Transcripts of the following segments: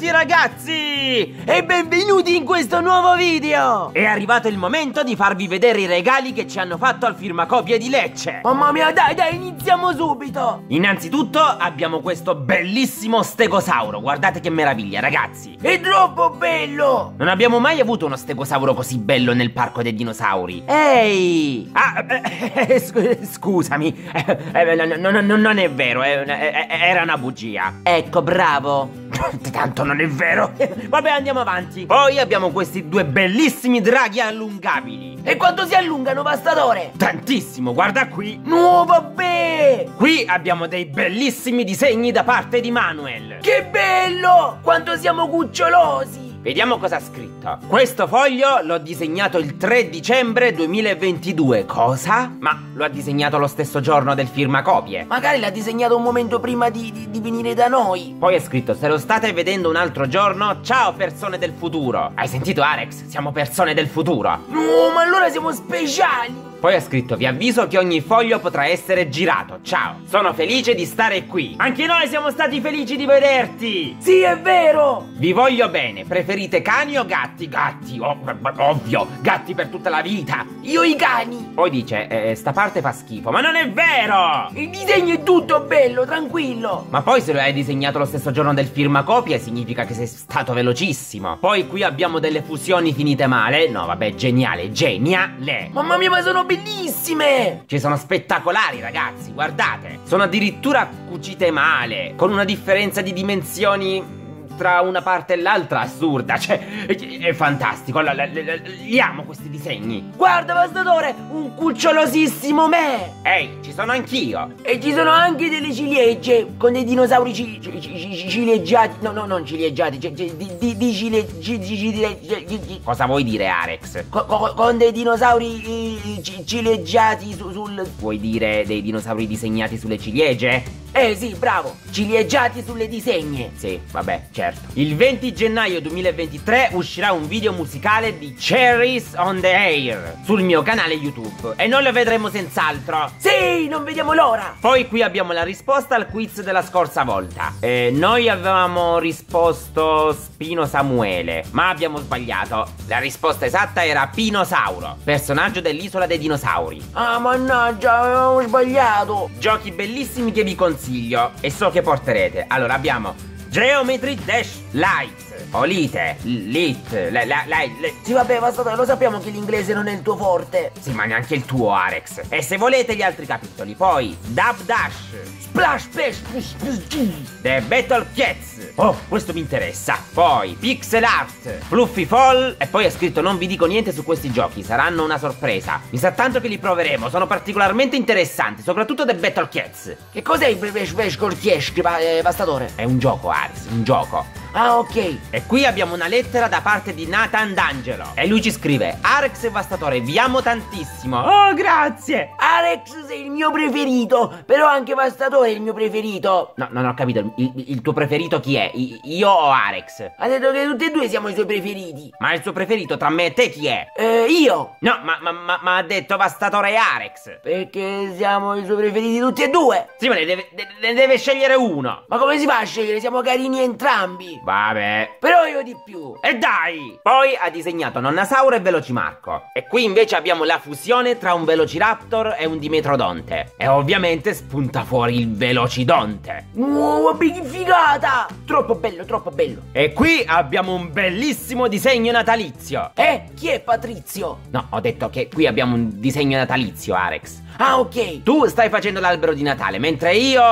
tutti ragazzi! E benvenuti in questo nuovo video! È arrivato il momento di farvi vedere i regali che ci hanno fatto al firmacopie di Lecce Mamma mia, dai, dai, iniziamo subito! Innanzitutto abbiamo questo bellissimo stegosauro Guardate che meraviglia ragazzi È troppo bello! Non abbiamo mai avuto uno stegosauro così bello nel parco dei dinosauri Ehi! Ah, eh, eh, scusami eh, no, no, no, Non è vero, era una bugia Ecco, bravo Tanto non è vero. Vabbè, andiamo avanti. Poi abbiamo questi due bellissimi draghi allungabili. E quanto si allungano, bastatore? Tantissimo, guarda qui. No, vabbè! Qui abbiamo dei bellissimi disegni da parte di Manuel. Che bello! Quanto siamo cucciolosi! Vediamo cosa ha scritto. Questo foglio l'ho disegnato il 3 dicembre 2022. Cosa? Ma lo ha disegnato lo stesso giorno del firmacopie. Magari l'ha disegnato un momento prima di, di, di venire da noi. Poi è scritto: Se lo state vedendo un altro giorno, ciao persone del futuro. Hai sentito, Alex? Siamo persone del futuro. No, ma allora siamo speciali. Poi ha scritto vi avviso che ogni foglio potrà essere girato. Ciao. Sono felice di stare qui. Anche noi siamo stati felici di vederti. Sì, è vero. Vi voglio bene. Preferite cani o gatti? Gatti, oh, ovvio. Gatti per tutta la vita. Io i cani. Poi dice eh, sta parte fa schifo. Ma non è vero. Il disegno è tutto bello, tranquillo. Ma poi se lo hai disegnato lo stesso giorno del firmacopie significa che sei stato velocissimo. Poi qui abbiamo delle fusioni finite male. No, vabbè, geniale, geniale. Mamma mia, ma sono bellissime! Ci sono spettacolari, ragazzi, guardate! Sono addirittura cucite male, con una differenza di dimensioni tra una parte e l'altra assurda. Cioè, è fantastico. Li amo questi disegni. Guarda, bastatore, un cucciolosissimo me. Ehi, ci sono anch'io. E ci sono anche delle ciliegie con dei dinosauri ci, ci, ci, cileggiati. No, no, non cileggiati. Di, di, di cileggiati. Cosa vuoi dire, Arex? Co, co, con dei dinosauri cileggiati su, sul. Vuoi dire dei dinosauri disegnati sulle ciliegie? Eh sì, bravo, ciliegiati sulle disegne. Sì, vabbè, certo. Il 20 gennaio 2023 uscirà un video musicale di Cherries on the Air sul mio canale YouTube e noi lo vedremo senz'altro. Sì, non vediamo l'ora. Poi qui abbiamo la risposta al quiz della scorsa volta. Eh, noi avevamo risposto Spino Samuele, ma abbiamo sbagliato. La risposta esatta era Pinosauro, personaggio dell'isola dei dinosauri. Ah, mannaggia, avevamo sbagliato. Giochi bellissimi che vi consiglio e so che porterete. Allora abbiamo Geometry Dash Light Olite, lit, la, la, la. Sì vabbè basta, lo sappiamo che l'inglese non è il tuo forte. Sì ma neanche il tuo Arex E se volete gli altri capitoli Poi Dab Dash. Splash Splash The Battle Cats. Oh questo mi interessa. Poi Pixel Art Fluffy Fall. E poi è scritto non vi dico niente su questi giochi Saranno una sorpresa. Mi sa tanto che li proveremo Sono particolarmente interessanti Soprattutto The Battle Cats. Che cos'è il Splash Splash col eh, Bastatore? È un gioco Arex, un gioco Ah, ok. E qui abbiamo una lettera da parte di Nathan D'Angelo. E lui ci scrive: Arex e Vastatore, vi amo tantissimo. Oh, grazie. Alex sei il mio preferito. Però anche Vastatore è il mio preferito. No, non ho capito. Il, il tuo preferito chi è? I, io o Arex? Ha detto che tutti e due siamo i suoi preferiti. Ma il suo preferito tra me e te chi è? Eh, io. No, ma, ma, ma, ma ha detto Vastatore e Arex. Perché siamo i suoi preferiti tutti e due. Sì, ma ne deve, ne deve scegliere uno. Ma come si fa a scegliere? Siamo carini entrambi. Vabbè. Però io di più. E dai! Poi ha disegnato Nonnasauro e Velocimarco. E qui invece abbiamo la fusione tra un Velociraptor e un Dimetrodonte. E ovviamente spunta fuori il Velocidonte. Wow, che figata! Troppo bello, troppo bello. E qui abbiamo un bellissimo disegno natalizio. Eh? Chi è Patrizio? No, ho detto che qui abbiamo un disegno natalizio, Arex. Ah, ok. Tu stai facendo l'albero di Natale, mentre io.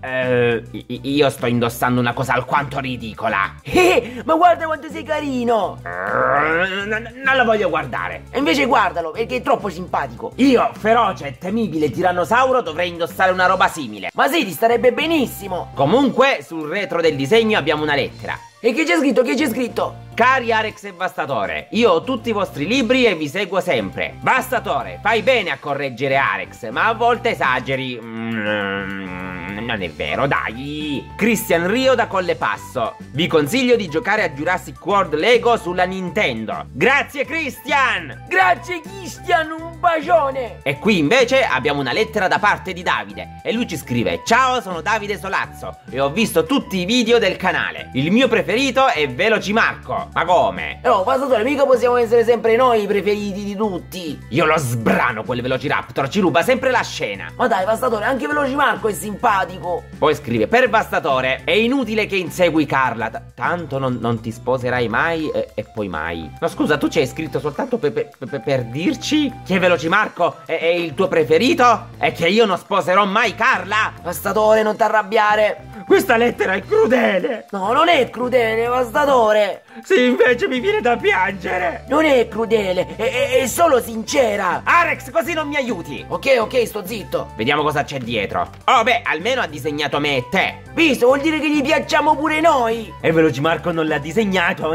Eh, eh, io sto indossando una cosa alquanto ridicola. Eh, ma guarda quanto sei carino. non, non lo voglio guardare. E invece guardalo, perché è troppo simpatico. Io, feroce e temibile tirannosauro, dovrei indossare una roba simile. Ma sì, ti starebbe benissimo. Comunque, sul retro del disegno abbiamo una lettera. E che c'è scritto? Che c'è scritto? Cari Arex e Bastatore, io ho tutti i vostri libri e vi seguo sempre. Bastatore, fai bene a correggere Arex, ma a volte esageri. Mm, non è vero, dai. Cristian Rio da Colle Passo. Vi consiglio di giocare a Jurassic World Lego sulla Nintendo. Grazie Christian! Grazie Christian, un bacione! E qui invece abbiamo una lettera da parte di Davide e lui ci scrive Ciao, sono Davide Solazzo e ho visto tutti i video del canale. Il mio preferito è Veloci Marco. Ma come? Oh, passatore, mica possiamo essere sempre noi i preferiti di tutti. Io lo sbrano quel Velociraptor, ci ruba sempre la scena. Ma dai, passatore, anche Veloci Marco è simpatico. Poi scrive Per Vastatore, è inutile che insegui Carla. tanto non, non ti sposerai mai e, e poi mai. No, scusa, tu ci hai scritto soltanto pe- pe- pe- per dirci che Veloci Marco è, è il tuo preferito? E che io non sposerò mai Carla? Passatore, non ti arrabbiare. Questa lettera è crudele. No, non è crudele, passatore. Sì, invece mi viene da piangere. Non è crudele, è, è- è solo sincera. Alex, così non mi aiuti. Ok, ok, sto zitto. Vediamo cosa c'è dietro. Oh, beh, almeno ha disegnato me e te. Visto, vuol dire che gli piacciamo pure noi. E Veloci Marco non l'ha disegnato.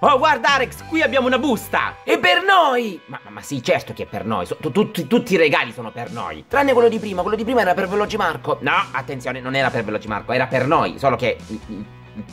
Oh, guarda, Alex, qui abbiamo una busta. E per noi. Ma, ma- ma sì, certo che è per noi. So- tu- tutti, tutti i regali sono per noi. Tranne quello di prima, quello di prima era per Veloci Marco. No, attenzione, non era per Veloci Marco, era per noi. Solo che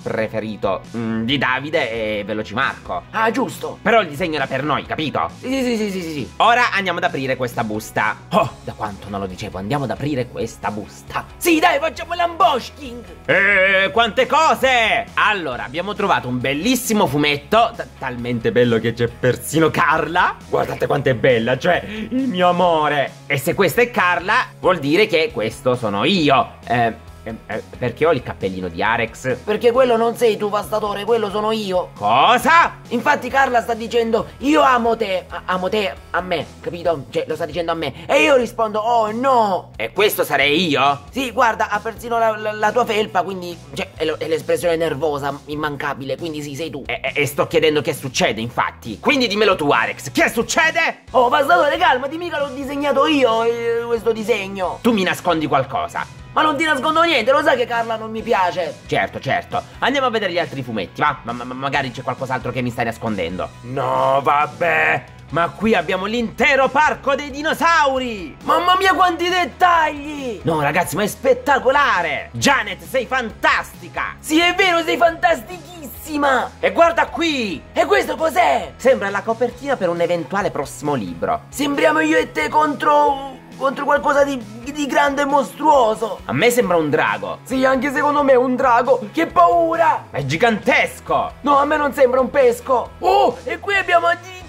preferito mm, di Davide è Veloci Marco. Ah, giusto. Però il disegno era per noi, capito? Sì, sì, sì, sì, sì, sì. Ora andiamo ad aprire questa busta. Oh, da quanto non lo dicevo, andiamo ad aprire questa busta. Sì, dai, facciamo l'unboxing. Eh, quante cose! Allora, abbiamo trovato un bellissimo fumetto, talmente bello che c'è persino Carla. Guardate quanto è bella, cioè, il mio amore. E se questa è Carla, vuol dire che questo sono io. Eh, eh, eh, perché ho il cappellino di Arex? Perché quello non sei tu, pastatore, quello sono io. Cosa? Infatti Carla sta dicendo io amo te, A- amo te a me, capito? Cioè lo sta dicendo a me e io rispondo oh no. E questo sarei io? Sì, guarda, ha persino la, la- la tua felpa, quindi cioè è, lo- è l'espressione nervosa, immancabile, quindi sì, sei tu. E, e- e sto chiedendo che succede, infatti. Quindi dimmelo tu, Arex, che succede? Oh, pastatore, calmati, mica l'ho disegnato io eh, questo disegno. Tu mi nascondi qualcosa. Ma non ti nascondo niente, lo sai che Carla non mi piace. Certo, certo. Andiamo a vedere gli altri fumetti, va? Ma, ma- ma magari c'è qualcos'altro che mi stai nascondendo. No, vabbè. Ma qui abbiamo l'intero parco dei dinosauri! Mamma mia, quanti dettagli! No, ragazzi, ma è spettacolare! Janet, sei fantastica! Sì, è vero, sei fantastichissima! E guarda qui! E questo cos'è? Sembra la copertina per un eventuale prossimo libro. Sembriamo io e te contro. Contro qualcosa di, di grande e mostruoso. A me sembra un drago. Sì, anche secondo me è un drago. Che paura! Ma è gigantesco! No, a me non sembra un pesco. Oh, e qui abbiamo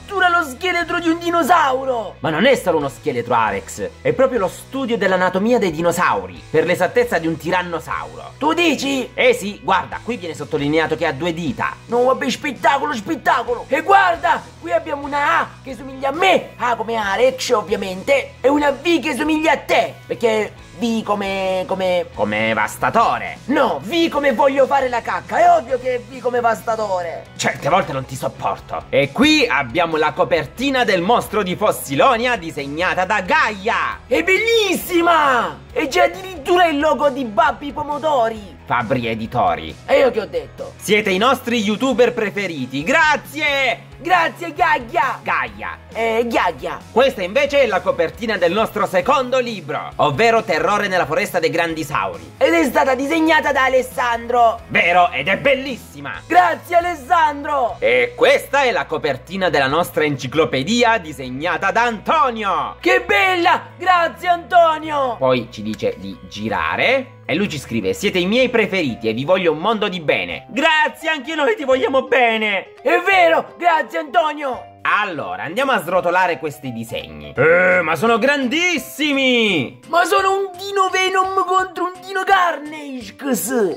addirittura lo scheletro di un dinosauro. Ma non è solo uno scheletro Arex, è proprio lo studio dell'anatomia dei dinosauri, per l'esattezza di un tirannosauro. Tu dici? Eh sì, guarda, qui viene sottolineato che ha due dita. No, vabbè, spettacolo, spettacolo. E guarda, qui abbiamo una A che somiglia a me. A come Alex, ovviamente. E una V che somiglia a te. Perché V come... come... Come vastatore. No, V come voglio fare la cacca. È ovvio che è V come vastatore. Certe volte non ti sopporto. E qui abbiamo la copertina del mostro di Fossilonia disegnata da Gaia. È bellissima! E c'è addirittura il logo di Babbi Pomodori. Fabri Editori. E io che ho detto? Siete i nostri youtuber preferiti. Grazie! Grazie, Gaglia! Gaia. Eh, Ghiaglia. Questa invece è la copertina del nostro secondo libro, ovvero Terrore nella foresta dei grandi sauri. Ed è stata disegnata da Alessandro. Vero? Ed è bellissima! Grazie, Alessandro! E questa è la copertina della nostra enciclopedia disegnata da Antonio! Che bella! Grazie, Antonio! Poi ci dice di girare e lui ci scrive Siete i miei preferiti e vi voglio un mondo di bene. Grazie, anche noi ti vogliamo bene! È vero! Grazie, Antonio! Allora, andiamo a srotolare questi disegni. Eh, ma sono grandissimi! Ma sono un Dino Venom contro un Dino Carnage!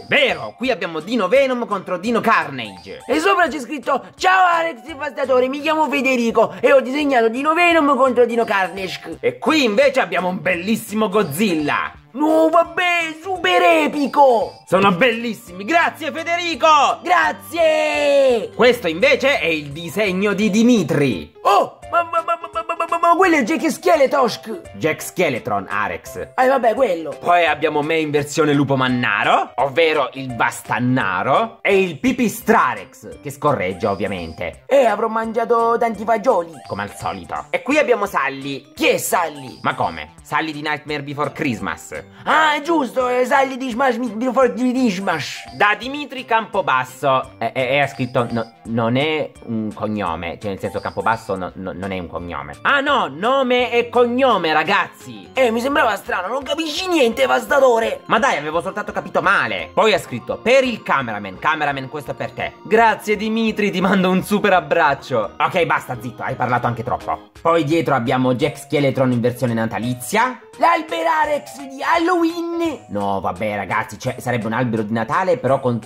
Vero, qui abbiamo Dino Venom contro Dino Carnage. E sopra c'è scritto Ciao Alex il Fastatore, mi chiamo Federico e ho disegnato Dino Venom contro Dino Carnage. E qui invece abbiamo un bellissimo Godzilla. No, vabbè, super epico! Sono bellissimi, grazie Federico! Grazie! Questo invece è il disegno di Dimitri. Oh, ma, ma, ma, ma, quello è Jake Skeletosk. Jack Skeletron, Arex. Eh, vabbè, quello. Poi abbiamo me in versione lupo mannaro, ovvero il bastannaro, e il pipistrarex, che scorreggia ovviamente, Avrò mangiato tanti fagioli. come al solito. E qui abbiamo Sally. Chi è Sally? Ma come? Sally di Nightmare Before Christmas. Ah, è giusto, è Sally di Smash Before di Smash. Da Dimitri Campobasso. E, e- e ha scritto no- non è un cognome, cioè nel senso Campobasso no- no- non è un cognome. Ah no, nome e cognome ragazzi. Eh, mi sembrava strano, non capisci niente, vastatore. Ma dai, avevo soltanto capito male. Poi ha scritto per il cameraman. Cameraman, questo è per te. Grazie Dimitri, ti mando un super abbraccio. Ok, basta, zitto, hai parlato anche troppo. Poi dietro abbiamo Jack Skeletron in versione natalizia. L'Alberarex di Halloween. No, vabbè, ragazzi, cioè, sarebbe un albero di Natale, però con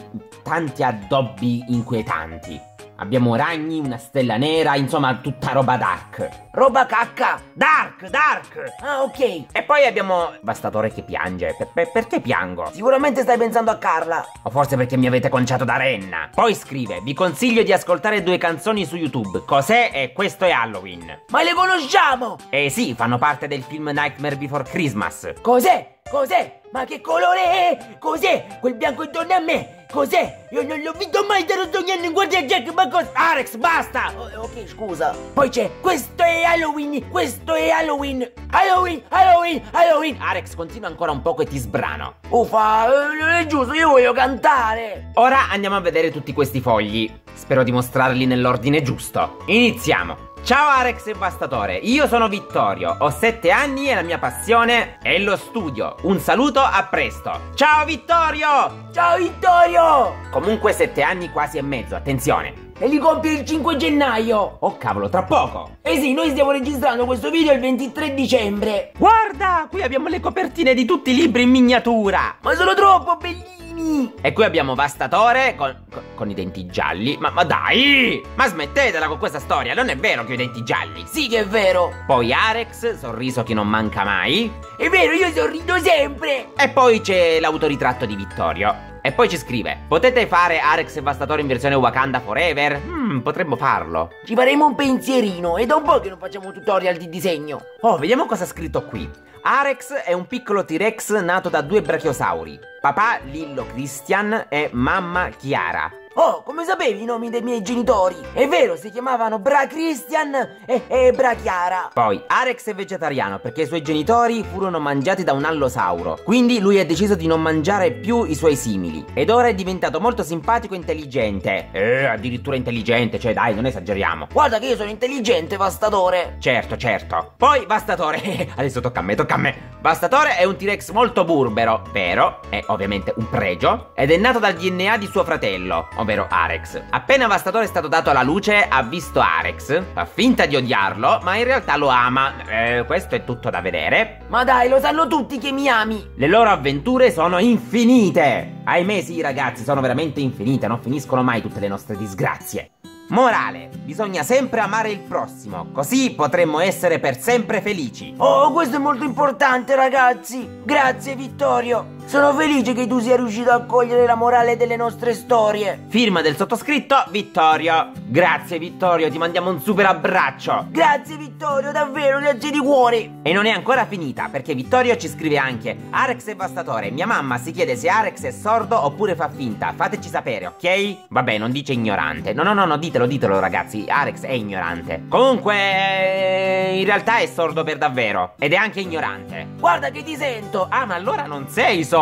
tanti addobbi inquietanti. Abbiamo ragni, una stella nera, insomma, tutta roba dark. Roba cacca. Dark, dark! Ah, ok. E poi abbiamo Bastatore che piange. Per- per- perché piango? Sicuramente stai pensando a Carla. O forse perché mi avete conciato da renna. Poi scrive: Vi consiglio di ascoltare due canzoni su YouTube. Cos'è e questo è Halloween. Ma le conosciamo. Eh sì, fanno parte del film Nightmare Before Christmas. Cos'è? Cos'è? Ma che colore è? Cos'è? Quel bianco intorno a me? Cos'è? Io non l'ho visto mai, stavo sognando in guardia Jack, ma cosa? Alex, basta! Oh, ok, scusa. Poi c'è, questo è Halloween, questo è Halloween. Halloween, Halloween, Halloween. Alex, continua ancora un poco e ti sbrano. Uffa, eh, non è giusto, io voglio cantare. Ora andiamo a vedere tutti questi fogli. Spero di mostrarli nell'ordine giusto. Iniziamo. Ciao Arex e Bastatore, io sono Vittorio, ho 7 anni e la mia passione è lo studio. Un saluto, a presto. Ciao Vittorio! Ciao Vittorio! Comunque 7 anni quasi e mezzo, attenzione. E li compie il 5 gennaio. Oh cavolo, tra poco. Eh sì, noi stiamo registrando questo video il 23 dicembre. Guarda, qui abbiamo le copertine di tutti i libri in miniatura. Ma sono troppo bellini. E qui abbiamo Vastatore con, con- con i denti gialli. Ma, ma dai! Ma smettetela con questa storia, non è vero che ho i denti gialli. Sì che è vero. Poi Arex, sorriso che non manca mai. È vero, io sorrido sempre. E poi c'è l'autoritratto di Vittorio. E poi ci scrive: Potete fare Arex e Vastatore in versione Wakanda Forever? Hmm, potremmo farlo. Ci faremo un pensierino. È da un po' che non facciamo tutorial di disegno. Oh, vediamo cosa ha scritto qui. Arex è un piccolo T-Rex nato da due brachiosauri. Papà Lillo Christian e mamma Chiara. Oh, come sapevi i nomi dei miei genitori? È vero, si chiamavano Bra Christian e, e Bra Chiara. Poi, Arex è vegetariano perché i suoi genitori furono mangiati da un allosauro. Quindi lui ha deciso di non mangiare più i suoi simili. Ed ora è diventato molto simpatico e intelligente. Eh, addirittura intelligente, cioè dai, non esageriamo. Guarda che io sono intelligente, vastatore. Certo, certo. Poi Vastatore, adesso tocca a me, tocca a me. Vastatore è un T-Rex molto burbero, vero? È ovviamente un pregio. Ed è nato dal DNA di suo fratello, ovvero Arex. Appena Vastatore è stato dato alla luce, ha visto Arex, fa finta di odiarlo, ma in realtà lo ama. Eh, questo è tutto da vedere. Ma dai, lo sanno tutti che mi ami. Le loro avventure sono infinite. Ahimè sì, ragazzi, sono veramente infinite, non finiscono mai tutte le nostre disgrazie. Morale, bisogna sempre amare il prossimo, così potremmo essere per sempre felici. Oh, questo è molto importante, ragazzi. Grazie, Vittorio. Sono felice che tu sia riuscito a cogliere la morale delle nostre storie. Firma del sottoscritto Vittorio. Grazie Vittorio, ti mandiamo un super abbraccio. Grazie, Vittorio, davvero, grazie di cuore. E non è ancora finita, perché Vittorio ci scrive anche Arex è vastatore, mia mamma si chiede se Arex è sordo oppure fa finta, fateci sapere, ok? Vabbè, non dice ignorante. No, no, no, no, ditelo, ditelo ragazzi, Arex è ignorante. Comunque, eh, in realtà è sordo per davvero. Ed è anche ignorante. Guarda che ti sento. Ah, ma allora non sei sordo.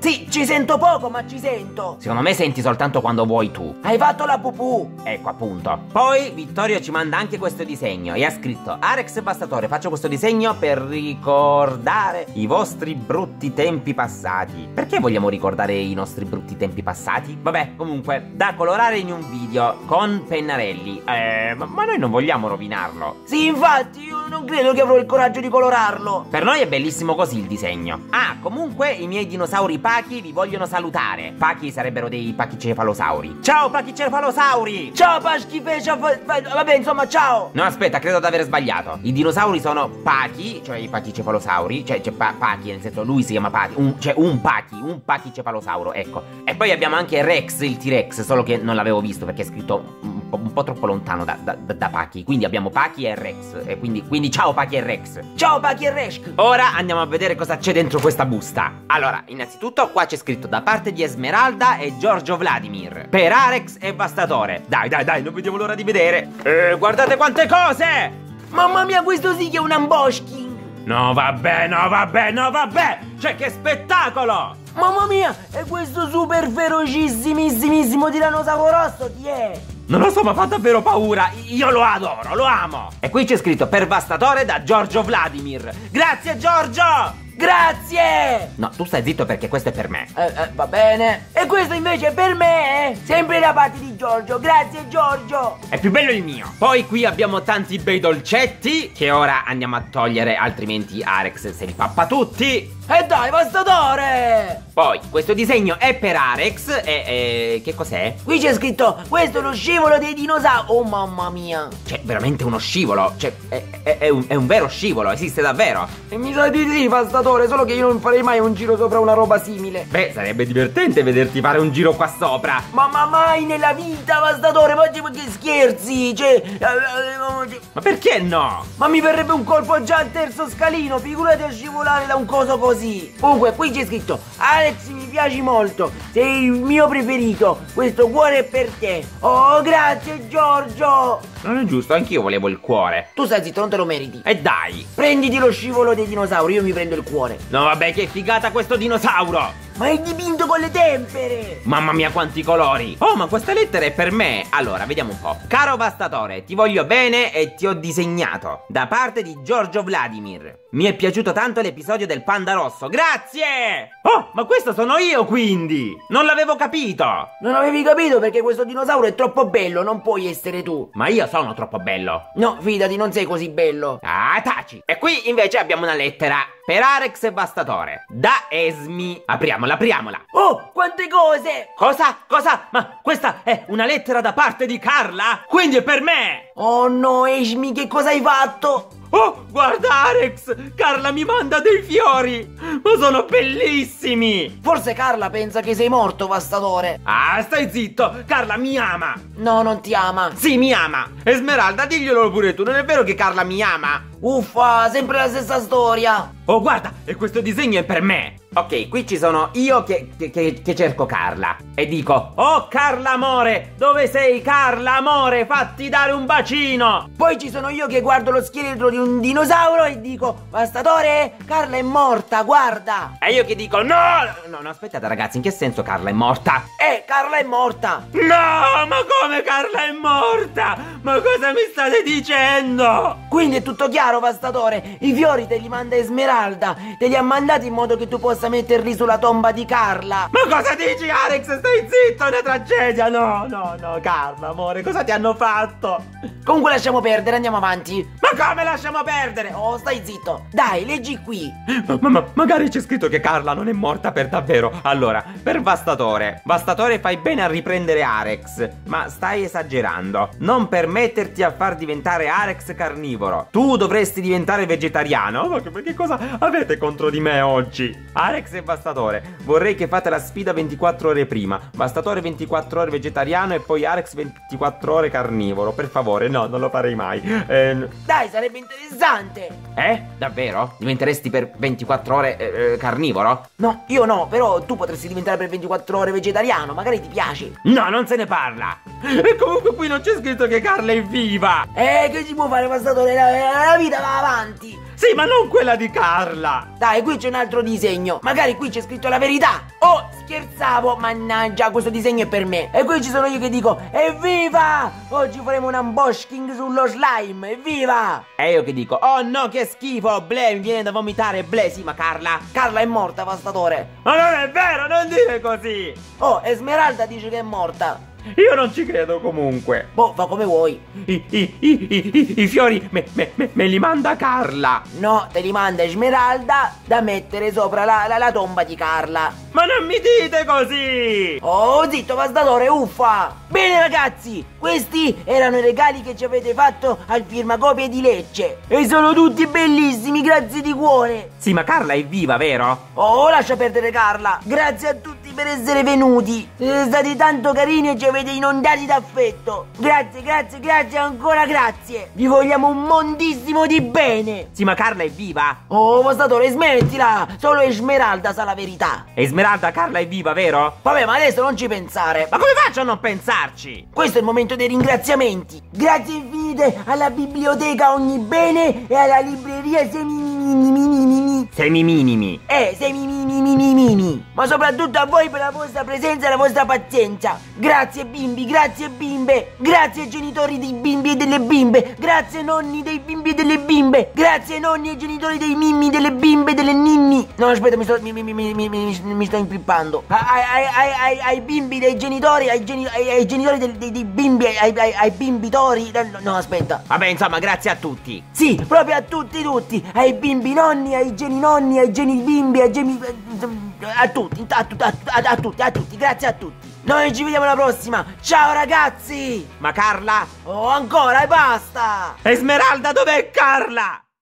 Sì, ci sento poco, ma ci sento. Secondo me senti soltanto quando vuoi tu. Hai fatto la pupù. Ecco appunto. Poi Vittorio ci manda anche questo disegno e ha scritto Arex Bastatore, faccio questo disegno per ricordare i vostri brutti tempi passati. Perché vogliamo ricordare i nostri brutti tempi passati? Vabbè, comunque, da colorare in un video con pennarelli. Eh, ma, ma noi non vogliamo rovinarlo. Sì, infatti, io non credo che avrò il coraggio di colorarlo. Per noi è bellissimo così il disegno. Ah, comunque i miei dinosauri pachi vi vogliono salutare. Pachi sarebbero dei pachicefalosauri. Ciao pachicefalosauri! Ciao, fa- Vabbè, insomma, ciao. No, aspetta, credo di aver sbagliato. I dinosauri sono pachi, cioè i pachicefalosauri. Cioè, c'è pa- pachi, nel senso lui si chiama pachi. Un, cioè, un pachi, un pachicefalosauro, ecco. E poi abbiamo anche Rex, il T-Rex, solo che non l'avevo visto perché è scritto un po' troppo lontano da, da, da Pachi. Quindi abbiamo Pachi e Rex. E quindi, quindi ciao Pachi e Rex. Ciao Pachi e Rex. Ora andiamo a vedere cosa c'è dentro questa busta. Allora, innanzitutto qua c'è scritto da parte di Esmeralda e Giorgio Vladimir. Per Arex e Vastatore. Dai, dai, dai, non vediamo l'ora di vedere. Eh, guardate quante cose! Mamma mia, questo sì che è un unboxing. No, vabbè, no, vabbè, no, vabbè! Cioè, che spettacolo! Mamma mia, e questo super ferocissimissimo tirannosauro rosso chi è? Non lo so, ma fa davvero paura. Io lo adoro, lo amo. E qui c'è scritto per Vastatore da Giorgio Vladimir. Grazie, Giorgio! Grazie! No, tu stai zitto perché questo è per me. Eh, eh, va bene. E questo invece è per me, eh? Sempre da parte di Giorgio. Grazie, Giorgio. È più bello il mio. Poi qui abbiamo tanti bei dolcetti che ora andiamo a togliere, altrimenti Arex se li pappa tutti. E dai, bastadore! Poi, questo disegno è per Arex e, e che cos'è? Qui c'è scritto, questo è lo scivolo dei dinosauri. Oh mamma mia. Cioè, veramente uno scivolo. Cioè, è, è, è, un, è un, vero scivolo, esiste davvero. E mi sa di sì, bastatore, solo che io non farei mai un giro sopra una roba simile. Beh, sarebbe divertente vederti fare un giro qua sopra. Ma, ma mai nella vita, bastatore, ma che scherzi, cioè... Ma perché no? Ma mi verrebbe un colpo già al terzo scalino, figurati a scivolare da un coso così così. Comunque, qui c'è scritto: Alex, mi piaci molto. Sei il mio preferito. Questo cuore è per te. Oh, grazie, Giorgio. Non è giusto, anch'io volevo il cuore. Tu stai zitto, non te lo meriti. E dai. Prenditi lo scivolo dei dinosauri, io mi prendo il cuore. No, vabbè, che figata questo dinosauro. Ma è dipinto con le tempere! Mamma mia quanti colori! Oh ma questa lettera è per me! Allora, vediamo un po'. Caro Bastatore, ti voglio bene e ti ho disegnato. Da parte di Giorgio Vladimir. Mi è piaciuto tanto l'episodio del panda rosso. Grazie! Oh, ma questo sono io quindi! Non l'avevo capito! Non avevi capito perché questo dinosauro è troppo bello, non puoi essere tu. Ma io sono troppo bello. No, fidati, non sei così bello. Ah, taci! E qui invece abbiamo una lettera per Arex e Bastatore. Da Esmi. Apriamola, apriamola. Oh, quante cose! Cosa? Cosa? Ma questa è una lettera da parte di Carla? Quindi è per me! Oh no, Esmi, che cosa hai fatto? Oh, guarda Arex! Carla mi manda dei fiori! Ma sono bellissimi! Forse Carla pensa che sei morto, Bastatore. Ah, stai zitto! Carla mi ama! No, non ti ama. Sì, mi ama! Esmeralda, diglielo pure tu, non è vero che Carla mi ama? Uffa, sempre la stessa storia. Oh, guarda, e questo disegno è per me. Ok, qui ci sono io che, che, che, cerco Carla e dico Oh Carla amore, dove sei Carla amore, fatti dare un bacino Poi ci sono io che guardo lo scheletro di un dinosauro e dico Bastatore, Carla è morta, guarda E io che dico no, no, no, aspettate ragazzi, in che senso Carla è morta? Eh, Carla è morta No, ma come Carla è morta? Ma cosa mi state dicendo? Quindi è tutto chiaro Bastatore, i fiori te li manda Esmeralda, te li ha mandati in modo che tu possa metterli sulla tomba di Carla. Ma cosa dici, Alex? Stai zitto, è una tragedia. No, no, no, Carla, amore, cosa ti hanno fatto? Comunque lasciamo perdere, andiamo avanti. Ma come lasciamo perdere? Oh, stai zitto. Dai, leggi qui. Ma, ma, ma magari c'è scritto che Carla non è morta per davvero. Allora, per Vastatore. Vastatore fai bene a riprendere Arex, ma stai esagerando. Non permetterti a far diventare Arex carnivoro. Tu dovresti diventare vegetariano. Ma che, che cosa avete contro di me oggi? Arex e Bastatore. Vorrei che fate la sfida 24 ore prima. Bastatore 24 ore vegetariano e poi Arex 24 ore carnivoro. Per favore, no, non lo farei mai. Eh... Dai, sarebbe interessante. Eh? Davvero? Diventeresti per 24 ore eh, eh, carnivoro? No, io no, però tu potresti diventare per 24 ore vegetariano. Magari ti piace. No, non se ne parla. E comunque qui non c'è scritto che Carla è viva. Eh, che si può fare, Bastatore? La, la vita va avanti. Sì, ma non quella di Carla! Dai, qui c'è un altro disegno. Magari qui c'è scritto la verità. Oh, scherzavo, mannaggia, questo disegno è per me. E qui ci sono io che dico, evviva! Oggi faremo un unboxing sullo slime, evviva! E io che dico, oh no, che schifo, ble, mi viene da vomitare, ble, sì, ma Carla... Carla è morta, pastatore. Ma non è vero, non dire così! Oh, Esmeralda dice che è morta. Io non ci credo comunque. Boh, fa come vuoi. I, i, i, i fiori me, me, me, me, li manda Carla. No, te li manda Esmeralda da mettere sopra la, la, la, tomba di Carla. Ma non mi dite così! Oh, zitto, pastatore, uffa! Bene ragazzi, questi erano i regali che ci avete fatto al firmacopie di Lecce. E sono tutti bellissimi, grazie di cuore. Sì, ma Carla è viva, vero? Oh, lascia perdere Carla. Grazie a tutti per essere venuti. Siete stati tanto carini e ci avete inondati d'affetto. Grazie, grazie, grazie, ancora grazie. Vi vogliamo un mondissimo di bene. Sì, ma Carla è viva? Oh, postatore, smettila. Solo Esmeralda sa la verità. Esmeralda, Carla è viva, vero? Vabbè, ma adesso non ci pensare. Ma come faccio a non pensarci? Questo è il momento dei ringraziamenti. Grazie infinite alla biblioteca Ogni Bene e alla libreria Semiminimi. Semiminimi. Eh, Semiminimi. Ma soprattutto a voi per la vostra presenza e la vostra pazienza. Grazie bimbi, grazie bimbe. Grazie genitori dei bimbi e delle bimbe. Grazie nonni dei bimbi e delle bimbe. Grazie nonni e genitori dei mimmi, delle bimbe, delle ninni. No, aspetta, mi sto, mi, mi, mi, mi, mi, mi sto impippando. Ai, ai, ai, ai, bimbi dei genitori, ai, geni, ai, ai genitori dei, dei, dei bimbi, ai, ai, ai bimbitori. No, no, aspetta. Vabbè, insomma, grazie a tutti. Sì, proprio a tutti, tutti. Ai bimbi nonni, ai geni nonni, ai geni bimbi, ai geni... A tutti, a, a, a, a tutti, a tutti, grazie a tutti. Noi ci vediamo alla prossima. Ciao ragazzi. Ma Carla? Oh, ancora e basta. Esmeralda, dov'è Carla?